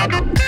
I don't.